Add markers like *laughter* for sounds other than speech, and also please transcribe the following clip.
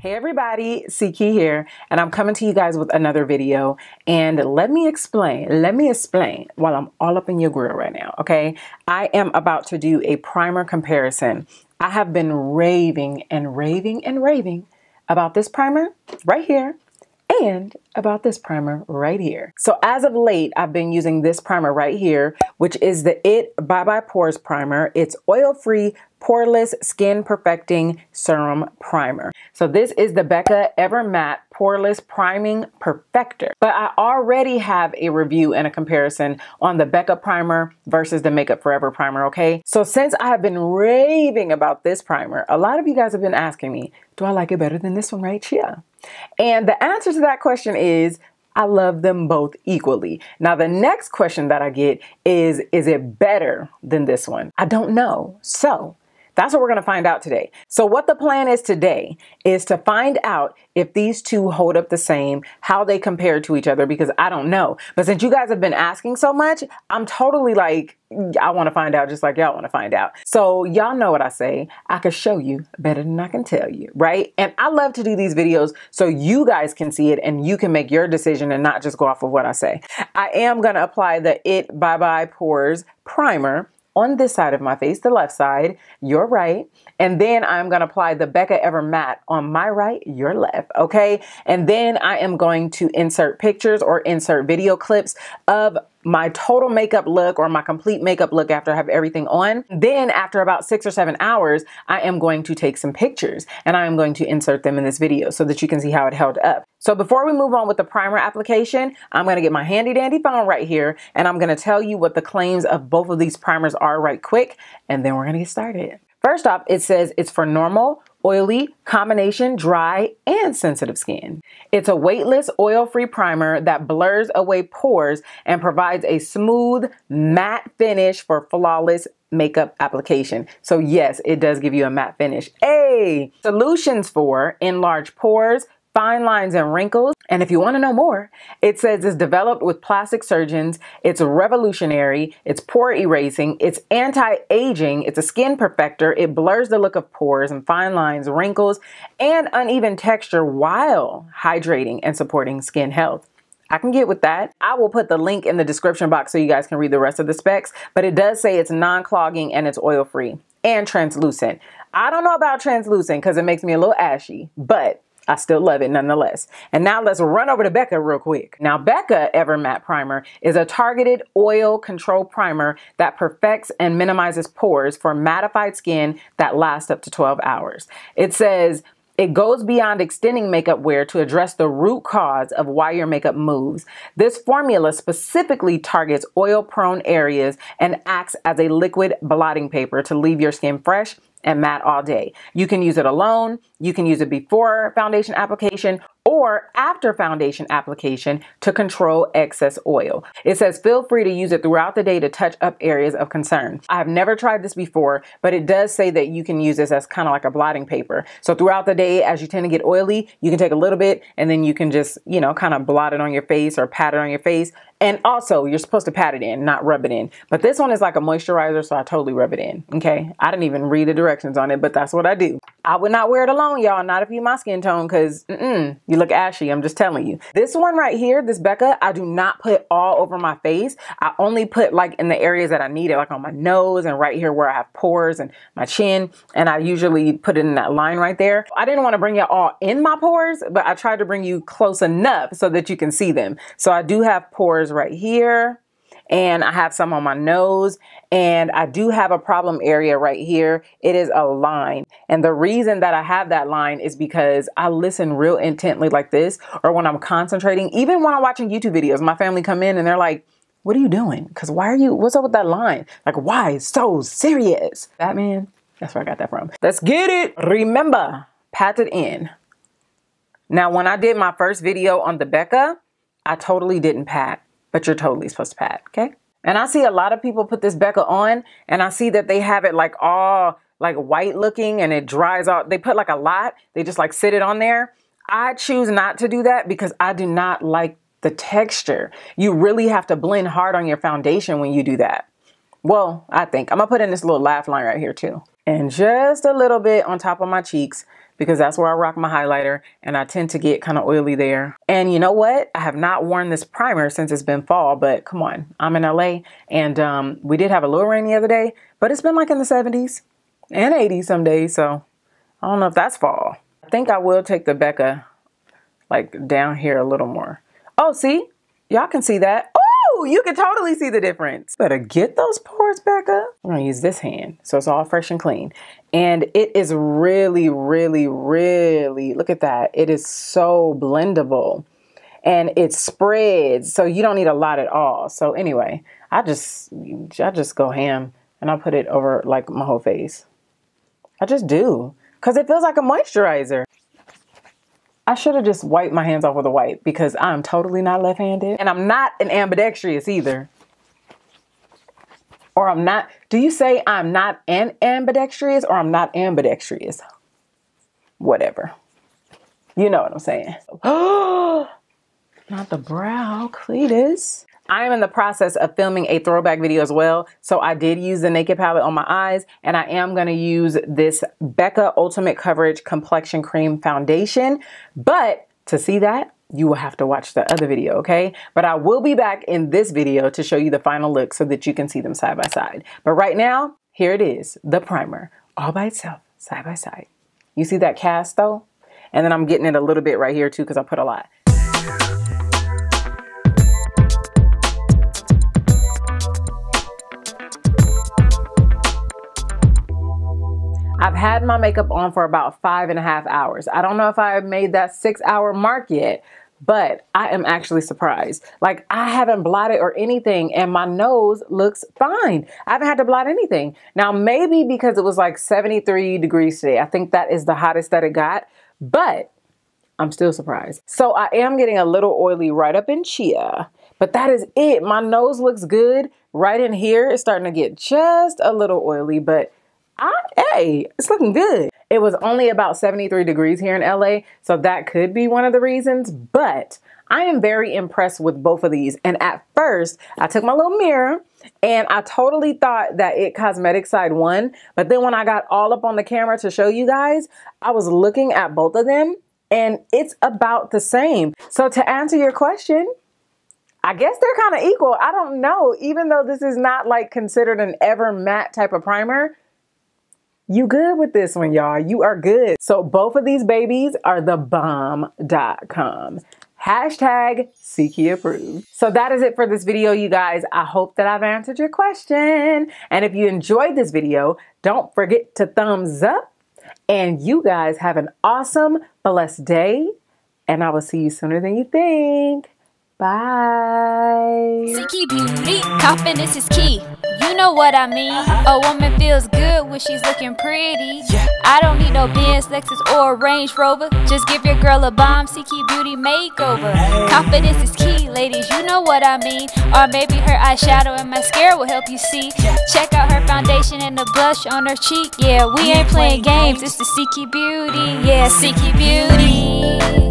Hey everybody, Key here, and I'm coming to you guys with another video. And let me explain, let me explain while I'm all up in your grill right now, okay? I am about to do a primer comparison. I have been raving and raving and raving about this primer right here and about this primer right here. So as of late, I've been using this primer right here, which is the IT Bye Bye Pores Primer. It's oil-free, poreless, skin perfecting serum primer. So this is the Becca Ever Matte Poreless Priming Perfector. But I already have a review and a comparison on the Becca primer versus the Make Up For Ever primer, okay? So since I have been raving about this primer, a lot of you guys have been asking me, do I like it better than this one right here? And the answer to that question is I love them both equally. Now, the next question that I get is Is it better than this one? I don't know. So, that's what we're going to find out today. So, what the plan is today is to find out if these two hold up the same, how they compare to each other, because I don't know. But since you guys have been asking so much, I'm totally like, I want to find out just like y'all want to find out. So, y'all know what I say. I can show you better than I can tell you, right? And I love to do these videos so you guys can see it and you can make your decision and not just go off of what I say. I am going to apply the IT Bye Bye Pores Primer on this side of my face, the left side, your right. And then I'm going to apply the Becca Ever Matte on my right, your left. Okay. And then I am going to insert pictures or insert video clips of my total makeup look or my complete makeup look after I have everything on. Then after about six or seven hours, I am going to take some pictures and I am going to insert them in this video so that you can see how it held up. So before we move on with the primer application, I'm going to get my handy dandy phone right here and I'm going to tell you what the claims of both of these primers are right quick and then we're going to get started. First off, it says it's for normal, oily, combination, dry, and sensitive skin. It's a weightless, oil-free primer that blurs away pores and provides a smooth, matte finish for flawless makeup application. So yes, it does give you a matte finish. A solutions for enlarged pores, fine lines and wrinkles. And if you want to know more, it says it's developed with plastic surgeons, it's revolutionary, it's pore erasing, it's anti-aging, it's a skin perfector, it blurs the look of pores and fine lines, wrinkles, and uneven texture while hydrating and supporting skin health. I can get with that. I will put the link in the description box so you guys can read the rest of the specs, but it does say it's non-clogging and it's oil-free and translucent. I don't know about translucent because it makes me a little ashy, but I still love it nonetheless. And now let's run over to Becca real quick. Now, Becca Ever Matte Primer is a targeted oil control primer that perfects and minimizes pores for mattified skin that lasts up to 12 hours. It says, it goes beyond extending makeup wear to address the root cause of why your makeup moves. This formula specifically targets oil prone areas and acts as a liquid blotting paper to leave your skin fresh and matte all day. You can use it alone, you can use it before foundation application, or after foundation application to control excess oil. It says feel free to use it throughout the day to touch up areas of concern. I have never tried this before, but it does say that you can use this as kind of like a blotting paper. So throughout the day, as you tend to get oily, you can take a little bit and then you can just, you know, kind of blot it on your face or pat it on your face. And also, you're supposed to pat it in, not rub it in. But this one is like a moisturizer, so I totally rub it in. Okay. I didn't even read the directions on it, but that's what I do. I would not wear it alone, y'all. Not if you my skin tone, because you look ashy. I'm just telling you. This one right here, this Becca, I do not put all over my face. I only put like in the areas that I need it, like on my nose and right here where I have pores and my chin. And I usually put it in that line right there. I didn't want to bring it all in my pores, but I tried to bring you close enough so that you can see them. So I do have pores right here and I have some on my nose and I do have a problem area right here. It is a line. And the reason that I have that line is because I listen real intently like this or when I'm concentrating, even when I'm watching YouTube videos, my family come in and they're like, what are you doing? Because why are you, what's up with that line? Like, why so serious? Batman, that's where I got that from. Let's get it. Remember, pat it in. Now, when I did my first video on the Becca, I totally didn't pat but you're totally supposed to pat, okay? And I see a lot of people put this Becca on and I see that they have it like all like white looking and it dries out. They put like a lot, they just like sit it on there. I choose not to do that because I do not like the texture. You really have to blend hard on your foundation when you do that. Well, I think I'm gonna put in this little laugh line right here too. And just a little bit on top of my cheeks because that's where I rock my highlighter and I tend to get kind of oily there. And you know what? I have not worn this primer since it's been fall, but come on, I'm in LA and um, we did have a little rain the other day, but it's been like in the 70s and 80s some days, so I don't know if that's fall. I think I will take the Becca like down here a little more. Oh, see? Y'all can see that. Oh, you can totally see the difference. Better get those pores back up. I'm gonna use this hand so it's all fresh and clean. And it is really, really, really, look at that. It is so blendable and it spreads. So you don't need a lot at all. So anyway, I just, I just go ham and I put it over like my whole face. I just do because it feels like a moisturizer. I should have just wiped my hands off with a wipe because I'm totally not left-handed and I'm not an ambidextrous either. Or I'm not, do you say I'm not an ambidextrous or I'm not ambidextrous? Whatever. You know what I'm saying. Oh, *gasps* not the brow, Cletus. I am in the process of filming a throwback video as well. So I did use the Naked palette on my eyes and I am going to use this Becca Ultimate Coverage Complexion Cream Foundation. But to see that, you will have to watch the other video, okay? But I will be back in this video to show you the final look so that you can see them side by side. But right now, here it is, the primer, all by itself, side by side. You see that cast though? And then I'm getting it a little bit right here too because I put a lot. I've had my makeup on for about five and a half hours. I don't know if I made that six hour mark yet, but I am actually surprised. Like I haven't blotted or anything and my nose looks fine. I haven't had to blot anything. Now maybe because it was like 73 degrees today. I think that is the hottest that it got, but I'm still surprised. So I am getting a little oily right up in Chia, but that is it. My nose looks good. Right in here, it's starting to get just a little oily, but I, hey, it's looking good. It was only about 73 degrees here in LA, so that could be one of the reasons, but I am very impressed with both of these. And at first, I took my little mirror and I totally thought that It cosmetic side won. But then when I got all up on the camera to show you guys, I was looking at both of them and it's about the same. So to answer your question, I guess they're kind of equal. I don't know. Even though this is not like considered an ever matte type of primer, you good with this one, y'all. You are good. So both of these babies are the bomb.com. Hashtag CKey approved. So that is it for this video, you guys. I hope that I've answered your question. And if you enjoyed this video, don't forget to thumbs up. And you guys have an awesome, blessed day. And I will see you sooner than you think. Bye. CKey beauty, confidence is key. Know what I mean. A woman feels good when she's looking pretty. I don't need no Benz, Lexus, or Range Rover. Just give your girl a bomb CKey beauty makeover. Confidence is key, ladies. You know what I mean. Or maybe her eyeshadow and mascara will help you see. Check out her foundation and the blush on her cheek. Yeah, we ain't playing games. It's the CKey beauty. Yeah, CKey beauty.